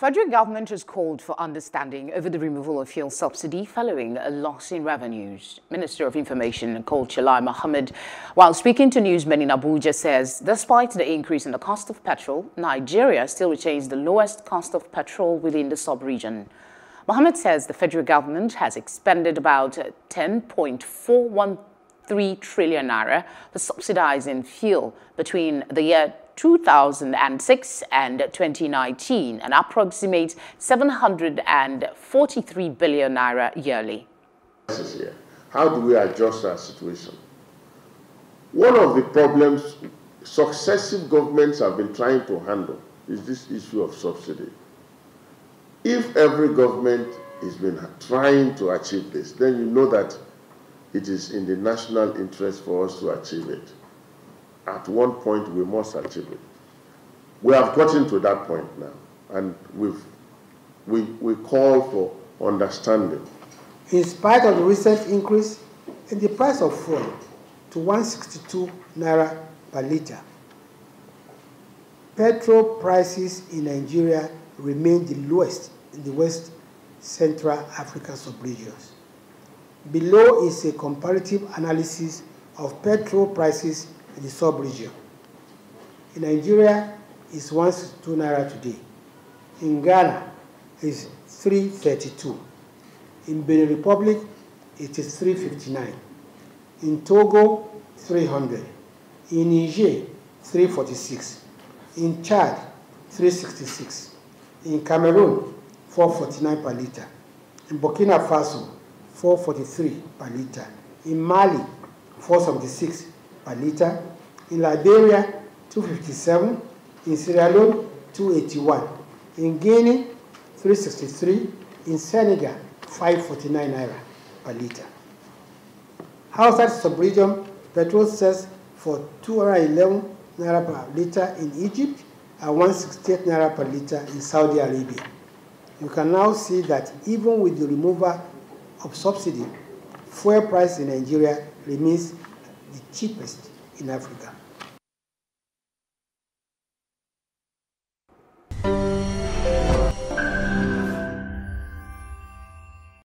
Federal government has called for understanding over the removal of fuel subsidy following a loss in revenues. Minister of Information and Culture Mohammed, while speaking to newsmen in Abuja, says despite the increase in the cost of petrol, Nigeria still retains the lowest cost of petrol within the sub-region. Mohammed says the federal government has expended about 10.413 trillion naira for subsidizing fuel between the year 2006 and 2019 and approximates 743 billion naira yearly. How do we adjust our situation? One of the problems successive governments have been trying to handle is this issue of subsidy. If every government has been trying to achieve this, then you know that it is in the national interest for us to achieve it at one point we must achieve it. We have gotten to that point now, and we've, we, we call for understanding. In spite of the recent increase in the price of fuel to 162 naira per liter, petrol prices in Nigeria remain the lowest in the West Central African sub-regions. Below is a comparative analysis of petrol prices in the sub-region. In Nigeria, it's 162 naira today. In Ghana, it's 332. In Benin Republic, it is 359. In Togo, 300. In Niger, 346. In Chad, 366. In Cameroon, 449 per liter. In Burkina Faso, 443 per liter. In Mali, 476 per liter. In Liberia, 257. In Sierra Leone, 281. In Guinea, 363. In Senegal, 549 naira per liter. Outside sub-region, petrol sells for 211 naira per liter in Egypt and 168 naira per liter in Saudi Arabia. You can now see that even with the removal of subsidy, fuel price in Nigeria remains the cheapest in Africa.